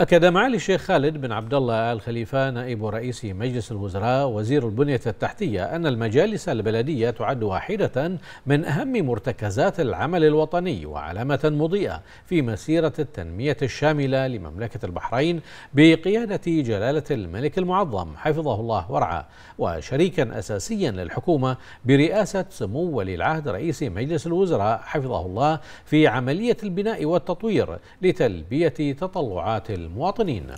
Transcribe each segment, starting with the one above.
أكد معالي الشيخ خالد بن عبد الله آل خليفة نائب رئيس مجلس الوزراء وزير البنية التحتية أن المجالس البلدية تعد واحدة من أهم مرتكزات العمل الوطني وعلامة مضيئة في مسيرة التنمية الشاملة لمملكة البحرين بقيادة جلالة الملك المعظم حفظه الله ورعاه وشريكا أساسيا للحكومة برئاسة سمو ولي العهد رئيس مجلس الوزراء حفظه الله في عملية البناء والتطوير لتلبية تطلعات المواطنين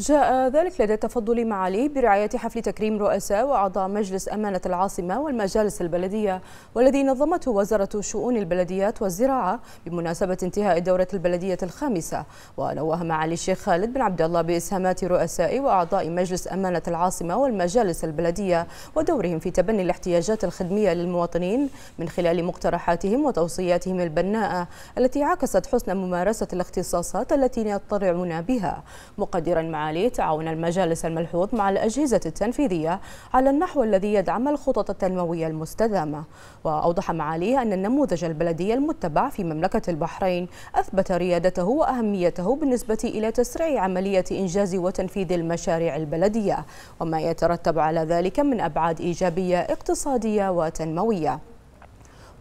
جاء ذلك لدى تفضل معالي برعاية حفل تكريم رؤساء وأعضاء مجلس أمانة العاصمة والمجالس البلدية والذي نظمته وزارة شؤون البلديات والزراعة بمناسبة انتهاء الدورة البلدية الخامسة. ونوه معالي الشيخ خالد بن عبد الله بإسهامات رؤساء وأعضاء مجلس أمانة العاصمة والمجالس البلدية ودورهم في تبني الاحتياجات الخدمية للمواطنين من خلال مقترحاتهم وتوصياتهم البناءة التي عكست حسن ممارسة الاختصاصات التي يطلعون بها. مقدرا معالي المالي تعاون المجالس الملحوظ مع الأجهزة التنفيذية على النحو الذي يدعم الخطط التنموية المستدامة. وأوضح معاليه أن النموذج البلدي المتبع في مملكة البحرين أثبت ريادته وأهميته بالنسبة إلى تسريع عملية إنجاز وتنفيذ المشاريع البلدية وما يترتب على ذلك من أبعاد إيجابية اقتصادية وتنموية.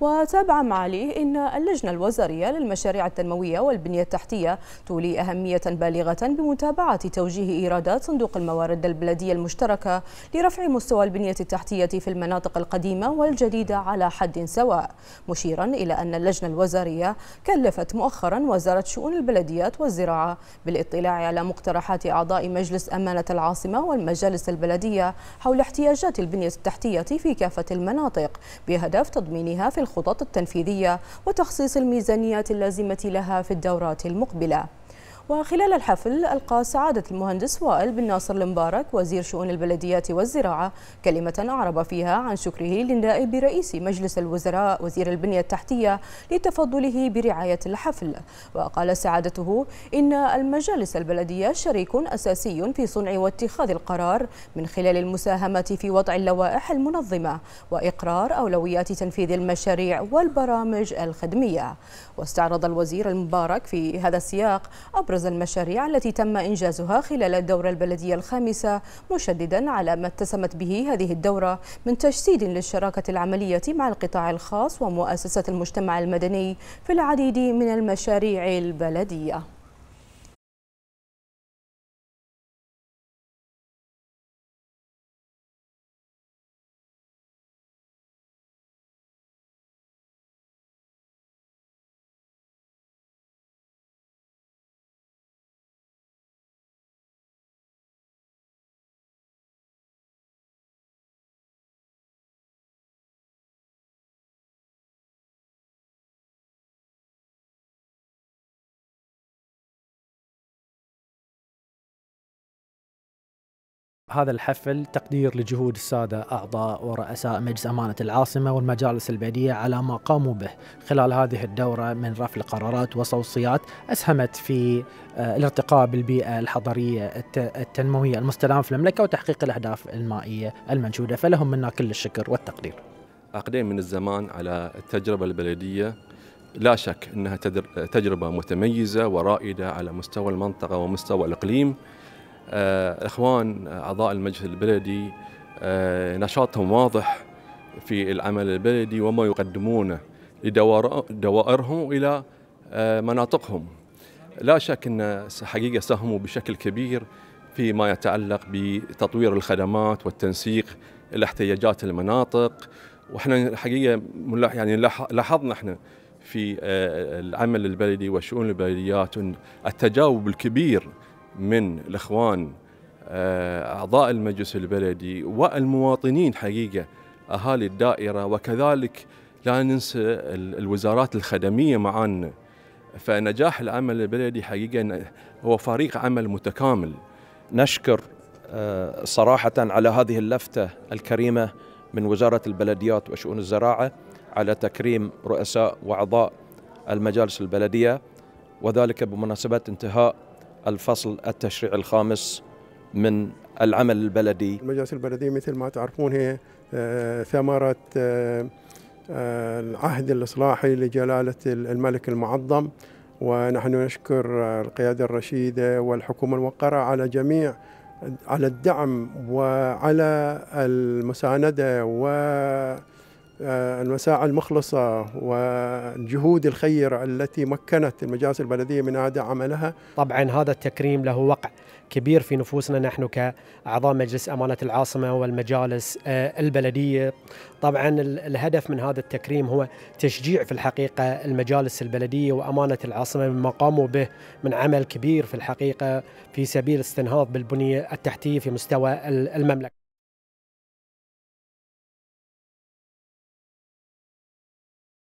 وتابع معاليه إن اللجنة الوزارية للمشاريع التنموية والبنية التحتية تولي أهمية بالغة بمتابعة توجيه إيرادات صندوق الموارد البلدية المشتركة لرفع مستوى البنية التحتية في المناطق القديمة والجديدة على حد سواء مشيرا إلى أن اللجنة الوزارية كلفت مؤخرا وزارة شؤون البلديات والزراعة بالاطلاع على مقترحات أعضاء مجلس أمانة العاصمة والمجالس البلدية حول احتياجات البنية التحتية في كافة المناطق بهدف تضمينها في الخطط التنفيذية وتخصيص الميزانيات اللازمة لها في الدورات المقبلة. وخلال الحفل ألقى سعادة المهندس وائل بن ناصر المبارك وزير شؤون البلديات والزراعة كلمة أعرب فيها عن شكره للنائب رئيس مجلس الوزراء وزير البنية التحتية لتفضله برعاية الحفل. وقال سعادته إن المجالس البلدية شريك أساسي في صنع واتخاذ القرار من خلال المساهمة في وضع اللوائح المنظمة وإقرار أولويات تنفيذ المشاريع والبرامج الخدمية. واستعرض الوزير المبارك في هذا السياق أبرز أبرز المشاريع التي تم إنجازها خلال الدورة البلدية الخامسة مشددا على ما اتسمت به هذه الدورة من تجسيد للشراكة العملية مع القطاع الخاص ومؤسسة المجتمع المدني في العديد من المشاريع البلدية. هذا الحفل تقدير لجهود السادة أعضاء ورؤساء مجلس أمانة العاصمة والمجالس البلدية على ما قاموا به. خلال هذه الدورة من رفع قرارات وتوصيات أسهمت في آه، الارتقاء بالبيئة الحضرية التنموية المستدامة في المملكة وتحقيق الأهداف المائية المنشودة. فلهم منا كل الشكر والتقدير. عقدين من الزمان على التجربة البلدية. لا شك أنها تجربة متميزة ورائدة على مستوى المنطقة ومستوى الإقليم. آه، إخوان أعضاء المجلس البلدي آه، نشاطهم واضح في العمل البلدي وما يقدمونه لدوائرهم آه، مناطقهم. لا شك إن حقيقة ساهموا بشكل كبير فيما يتعلق بتطوير الخدمات والتنسيق الاحتياجات المناطق. وإحنا الحقيقة يعني لاحظنا إحنا في العمل البلدي وشؤون البلديات التجاوب الكبير من الإخوان آه، أعضاء المجلس البلدي والمواطنين حقيقة أهالي الدائرة وكذلك لا ننسى الوزارات الخدمية معنا فنجاح العمل البلدي حقيقة هو فريق عمل متكامل. نشكر آه، صراحة على هذه اللفتة الكريمة من وزارة البلديات وشؤون الزراعة على تكريم رؤساء وأعضاء المجالس البلدية وذلك بمناسبة انتهاء الفصل التشريع الخامس من العمل البلدي. المجالس البلدية مثل ما تعرفون هي آه، ثمرة آه، آه، العهد الإصلاحي لجلالة الملك المعظم. ونحن نشكر القيادة الرشيدة والحكومة الموقرة على جميع على الدعم وعلى المساندة و المساعي المخلصة والجهود الخيرة التي مكنت المجالس البلدية من أداء عملها. طبعا هذا التكريم له وقع كبير في نفوسنا نحن كأعضاء مجلس أمانة العاصمة والمجالس البلدية. طبعا الهدف من هذا التكريم هو تشجيع في الحقيقة المجالس البلدية وأمانة العاصمة مما قاموا به من عمل كبير في الحقيقة في سبيل استنهاض بالبنية التحتية في مستوى المملكة.